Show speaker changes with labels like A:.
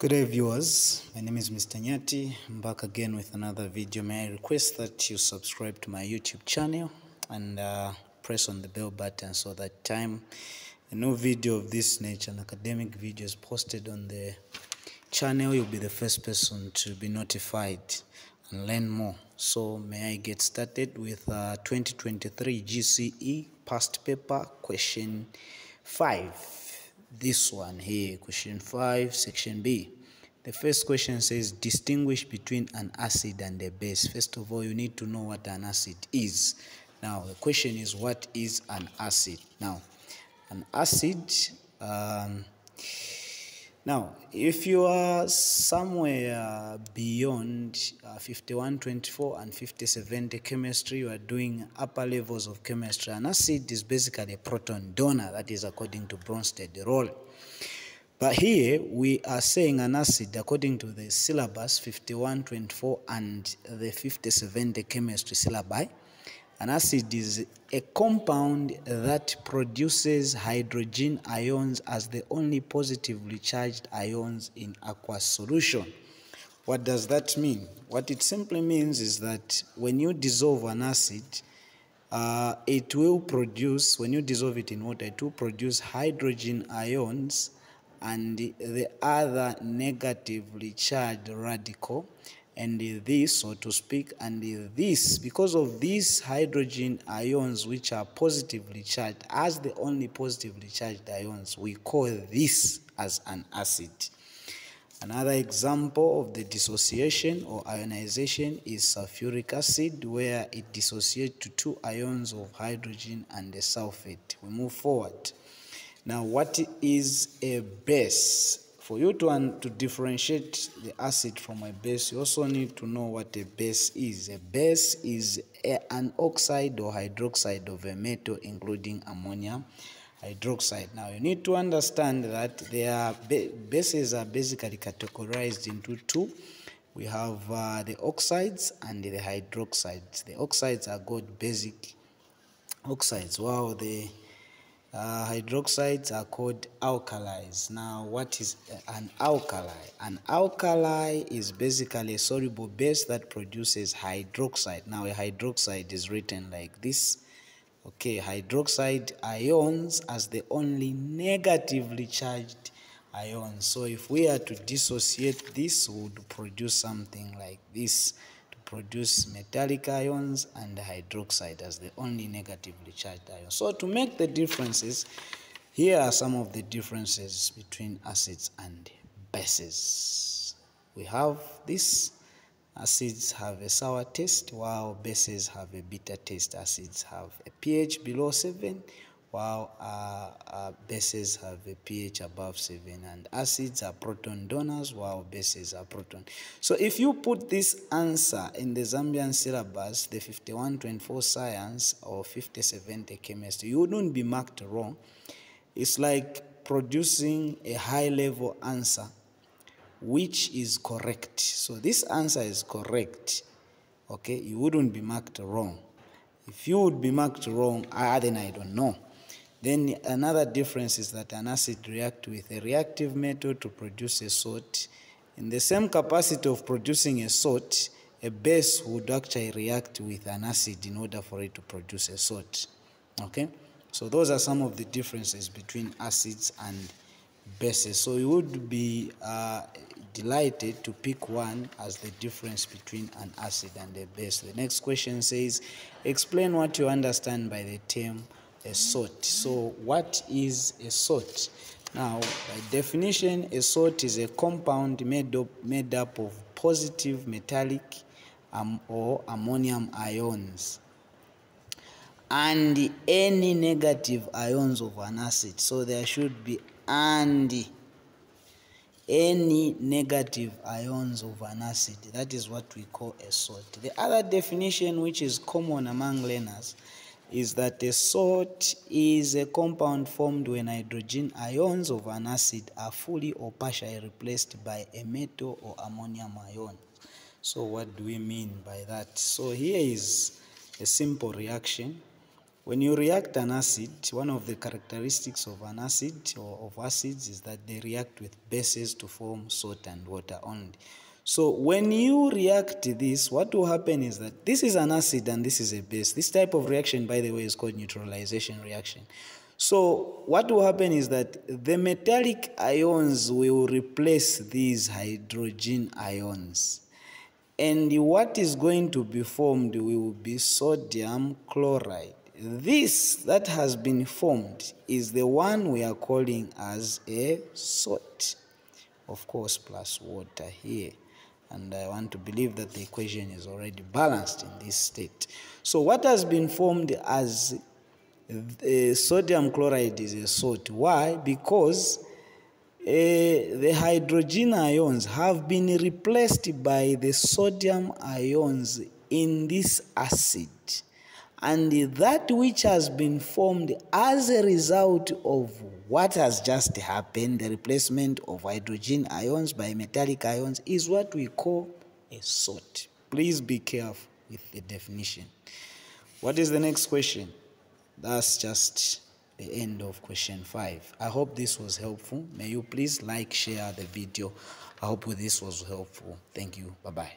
A: Good day viewers, my name is Mr. Nyati. I'm back again with another video. May I request that you subscribe to my YouTube channel and uh, press on the bell button so that time a new video of this nature, an academic video is posted on the channel, you'll be the first person to be notified and learn more. So may I get started with uh, 2023 GCE past paper question 5 this one here question 5 section b. The first question says distinguish between an acid and a base. First of all you need to know what an acid is. Now the question is what is an acid? Now an acid um, now if you are somewhere beyond uh, 5124 and 5070 chemistry you are doing upper levels of chemistry. An acid is basically a proton donor that is according to bronsted rule. But here we are saying an acid according to the syllabus 5124 and the 5070 chemistry syllabi an acid is a compound that produces hydrogen ions as the only positively charged ions in aqueous solution. What does that mean? What it simply means is that when you dissolve an acid, uh, it will produce, when you dissolve it in water, it will produce hydrogen ions and the other negatively charged radical and this so to speak and this because of these hydrogen ions which are positively charged as the only positively charged ions we call this as an acid. Another example of the dissociation or ionization is sulfuric acid where it dissociates to two ions of hydrogen and a sulfate. We move forward. Now what is a base for you to, to differentiate the acid from a base, you also need to know what a base is. A base is a, an oxide or hydroxide of a metal, including ammonia hydroxide. Now, you need to understand that their bases are basically categorized into two. We have uh, the oxides and the hydroxides. The oxides are called basic oxides, while the uh, hydroxides are called alkalis. Now, what is an alkali? An alkali is basically a soluble base that produces hydroxide. Now, a hydroxide is written like this. Okay, hydroxide ions as the only negatively charged ions. So, if we are to dissociate this, would produce something like this produce metallic ions and hydroxide as the only negatively charged ions. So to make the differences, here are some of the differences between acids and bases. We have this. Acids have a sour taste while bases have a bitter taste. Acids have a pH below 7 while uh, uh, bases have a pH above 7 and acids are proton donors while bases are proton. So if you put this answer in the Zambian syllabus, the 5124 science or 5070 chemistry, you wouldn't be marked wrong. It's like producing a high level answer which is correct. So this answer is correct. Okay, you wouldn't be marked wrong. If you would be marked wrong, then I don't know. Then another difference is that an acid reacts with a reactive metal to produce a salt. In the same capacity of producing a salt, a base would actually react with an acid in order for it to produce a salt. Okay? So those are some of the differences between acids and bases. So you would be uh, delighted to pick one as the difference between an acid and a base. The next question says, explain what you understand by the term a salt. So what is a salt? Now, by definition, a salt is a compound made up, made up of positive metallic um, or ammonium ions and any negative ions of an acid. So there should be and any negative ions of an acid. That is what we call a salt. The other definition, which is common among learners, is that a salt is a compound formed when hydrogen ions of an acid are fully or partially replaced by a metal or ammonium ion. So what do we mean by that? So here is a simple reaction. When you react an acid, one of the characteristics of an acid or of acids is that they react with bases to form salt and water only. So when you react this, what will happen is that this is an acid and this is a base. This type of reaction, by the way, is called neutralization reaction. So what will happen is that the metallic ions will replace these hydrogen ions. And what is going to be formed will be sodium chloride. This that has been formed is the one we are calling as a salt. Of course, plus water here. And I want to believe that the equation is already balanced in this state. So what has been formed as uh, sodium chloride is a salt. Why? Because uh, the hydrogen ions have been replaced by the sodium ions in this acid and that which has been formed as a result of what has just happened, the replacement of hydrogen ions by metallic ions, is what we call a salt. Please be careful with the definition. What is the next question? That's just the end of question 5. I hope this was helpful. May you please like, share the video. I hope this was helpful. Thank you. Bye-bye.